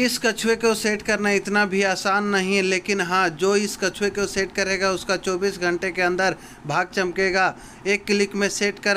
इस कछुए को सेट करना इतना भी आसान नहीं है लेकिन हाँ जो इस कछुए को सेट करेगा, उसका 24 घंटे के अंदर भाग चमकेगा। एक क्लिक में सेट कर